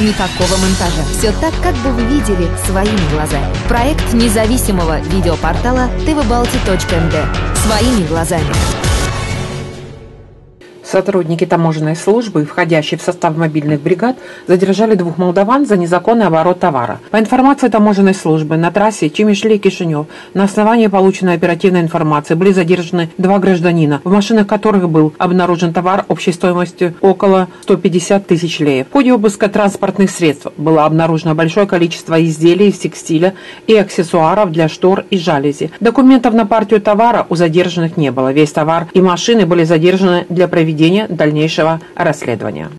Никакого монтажа. Все так, как бы вы видели своими глазами. Проект независимого видеопортала tvbalti.md. Своими глазами. Сотрудники таможенной службы, входящие в состав мобильных бригад, задержали двух молдаван за незаконный оборот товара. По информации таможенной службы, на трассе Чемишли-Кишинев на основании полученной оперативной информации были задержаны два гражданина, в машинах которых был обнаружен товар общей стоимостью около 150 тысяч леев. В ходе обыска транспортных средств было обнаружено большое количество изделий из текстиля и аксессуаров для штор и жалюзи. Документов на партию товара у задержанных не было. Весь товар и машины были задержаны для проведения дальнейшего расследования.